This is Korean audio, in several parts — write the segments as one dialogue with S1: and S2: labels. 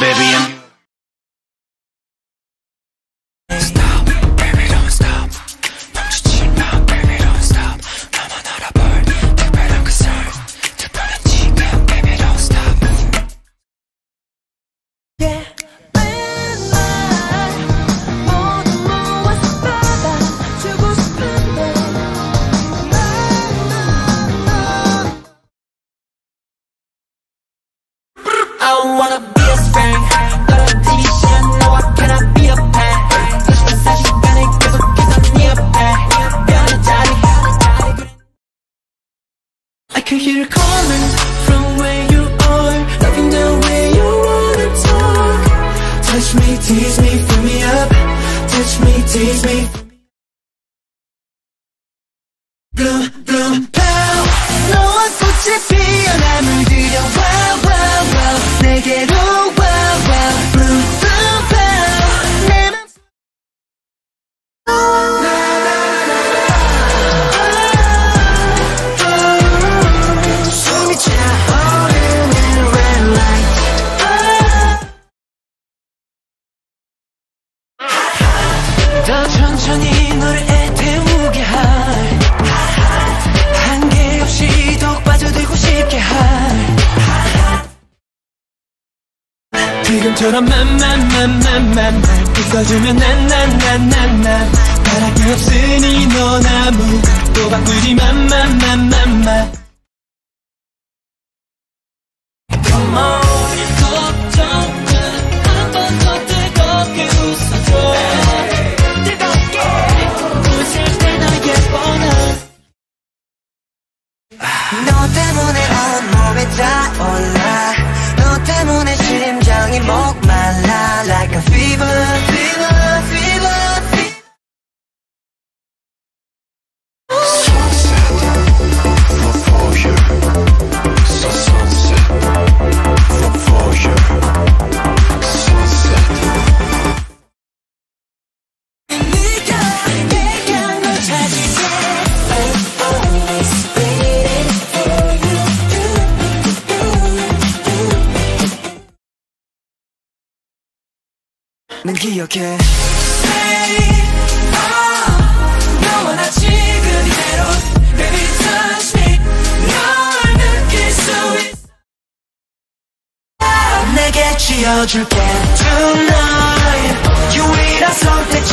S1: baby. I'm
S2: tease me, fill me up. Touch me, tease me. 지금처럼 맘맘맘맘맘 웃어주면 난난난난난. 바랄 게 없으니 넌 아무것도 바꾸지 맘맘맘맘맘. Come on.
S3: 난 기억해 Stay on
S2: 너와 나 지금 이대로 Baby touch me 널 느낄 수 있어
S3: 내게 지어줄게 Tonight 유일한 선택지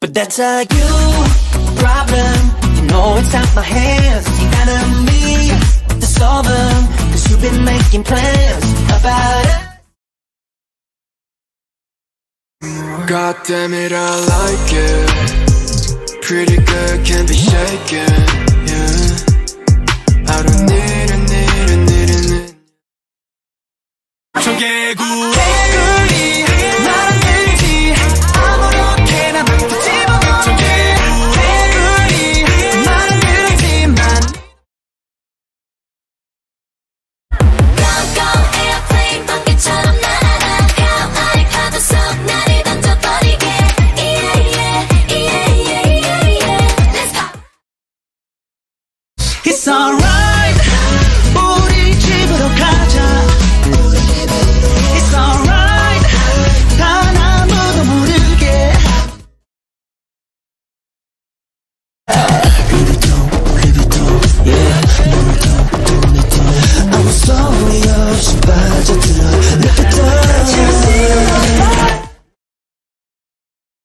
S3: But that's a you problem. You know it's out my hands. You gotta leave to solve them Cause you've been making plans about it.
S1: God damn it, I like it. Pretty good, can't be shaken, yeah.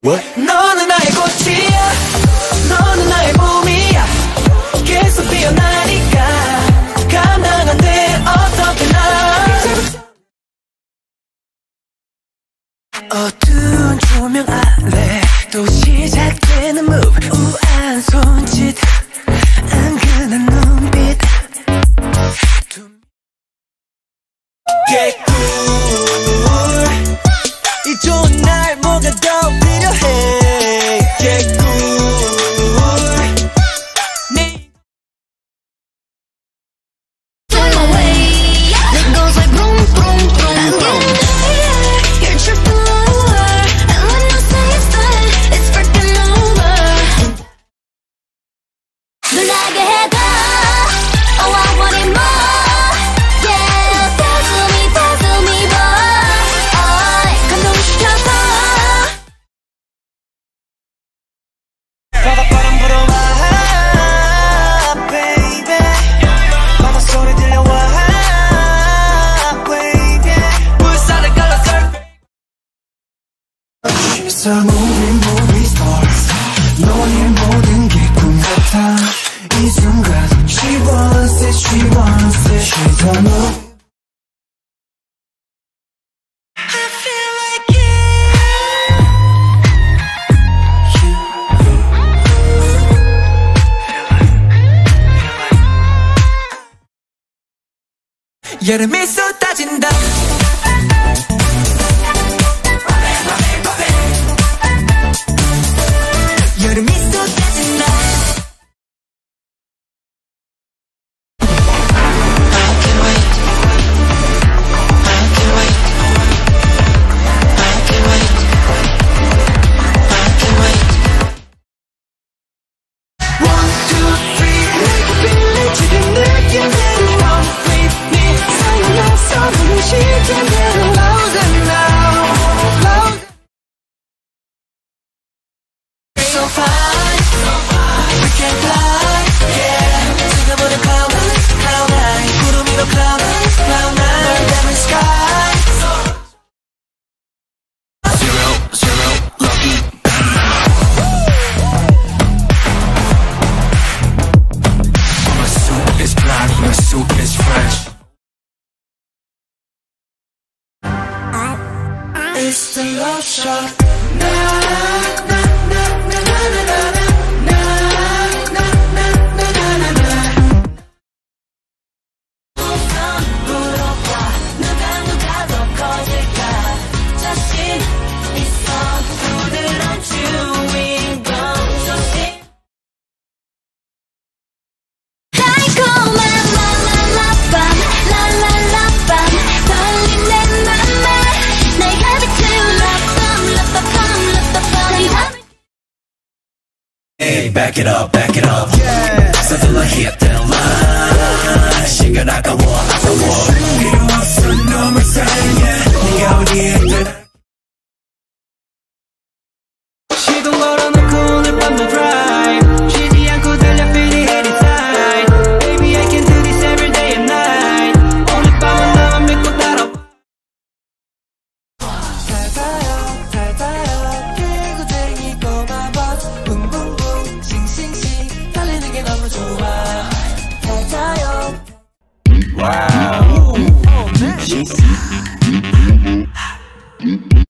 S3: What? 너는 나의 꽃이야. 너는 나의 몸이야. 계속 피어나니까 감당 안돼. 어떻게 나?
S4: It's
S3: a movie movie star 너의 모든 게 꿈 같아 이 순간 She wants it she wants it She's a movie 여름에 쏟아진다 just a love shot.
S5: Now. back it up, back it up. Yeah. So the hit the line.
S3: She got a wall, a wall. You're number 10. Yeah. You're here.